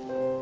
아!